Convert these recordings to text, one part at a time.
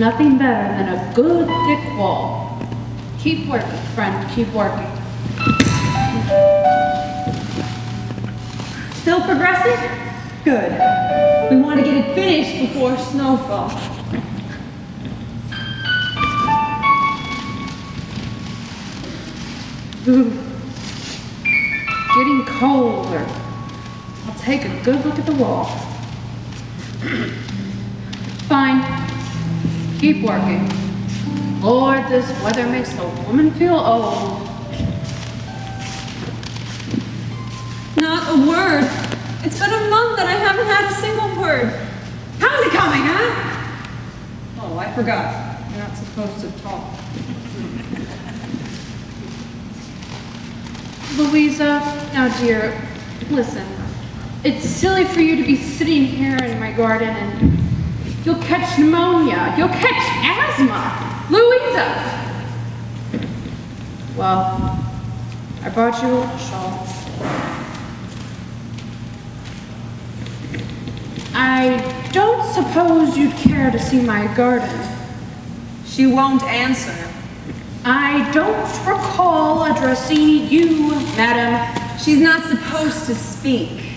Nothing better than a good thick wall. Keep working, friend, keep working. Still progressing? Good. We want to get it finished before snowfall. Ooh. Getting colder. I'll take a good look at the wall. Keep working. Lord, this weather makes a woman feel old. Not a word. It's been a month that I haven't had a single word. How's it coming, huh? Oh, I forgot. You're not supposed to talk. Luisa, now dear, listen. It's silly for you to be sitting here in my garden and you'll catch pneumonia. You'll catch asthma. Luisa! Well, I brought you a shawl. I don't suppose you'd care to see my garden. She won't answer. I don't recall addressing you, madam. She's not supposed to speak.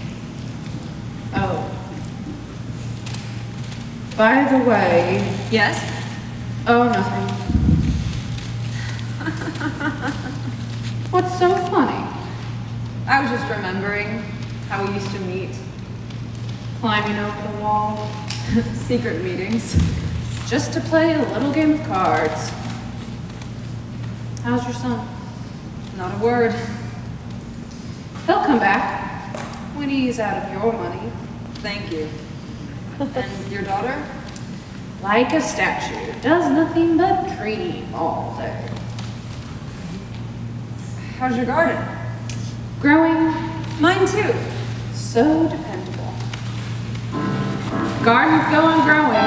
By the way, Yes? oh, nothing. What's so funny? I was just remembering how we used to meet. Climbing over the wall, Secret meetings. just to play a little game of cards. How's your son? Not a word. He'll come back when he's out of your money. Thank you. And your daughter? Like a statue, does nothing but dream all day. How's your garden? Growing Mine too. so dependable. Gardens go on growing.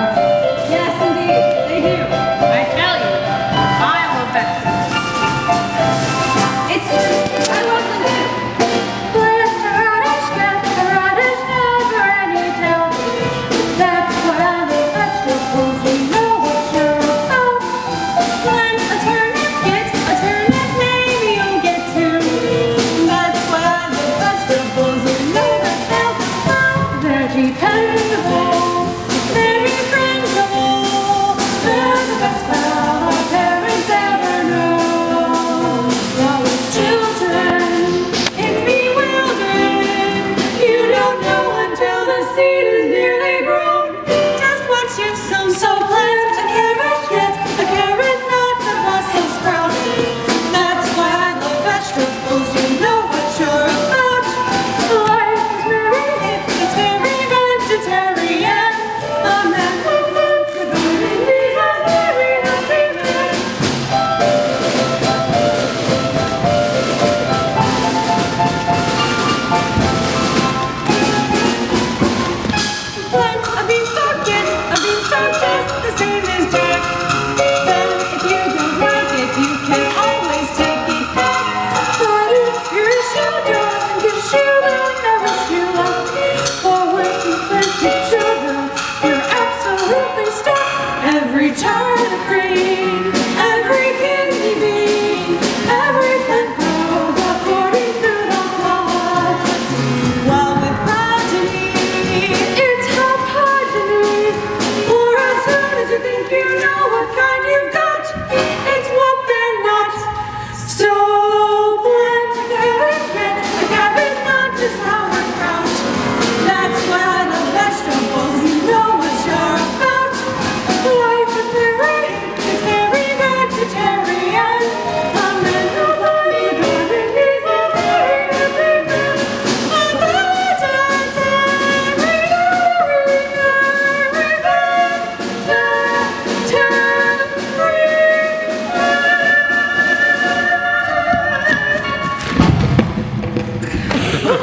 What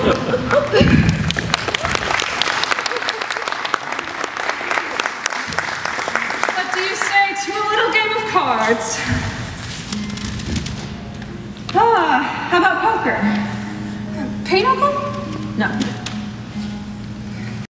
do you say to a little game of cards? Ah, how about poker? Pinochle? No.